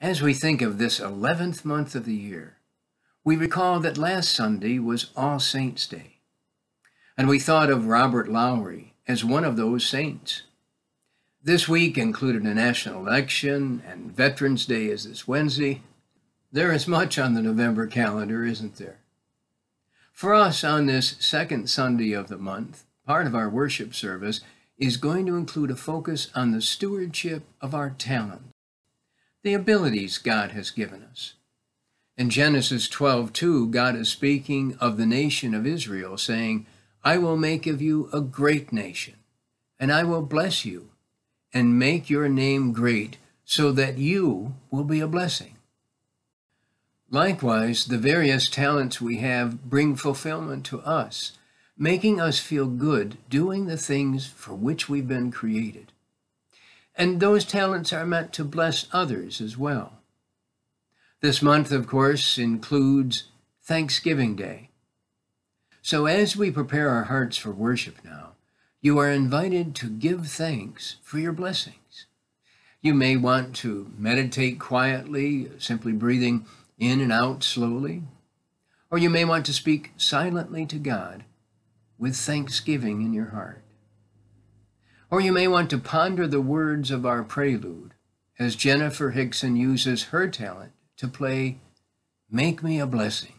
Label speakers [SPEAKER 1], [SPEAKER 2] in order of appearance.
[SPEAKER 1] As we think of this 11th month of the year, we recall that last Sunday was All Saints' Day. And we thought of Robert Lowry as one of those saints. This week included a national election, and Veterans Day is this Wednesday. There is much on the November calendar, isn't there? For us, on this second Sunday of the month, part of our worship service is going to include a focus on the stewardship of our talent, the abilities God has given us. In Genesis 12:2, God is speaking of the nation of Israel, saying, I will make of you a great nation, and I will bless you, and make your name great, so that you will be a blessing. Likewise, the various talents we have bring fulfillment to us, making us feel good doing the things for which we've been created. And those talents are meant to bless others as well. This month, of course, includes Thanksgiving Day. So as we prepare our hearts for worship now, you are invited to give thanks for your blessings. You may want to meditate quietly, simply breathing in and out slowly. Or you may want to speak silently to God with thanksgiving in your heart. Or you may want to ponder the words of our prelude as Jennifer Hixson uses her talent to play Make Me a Blessing.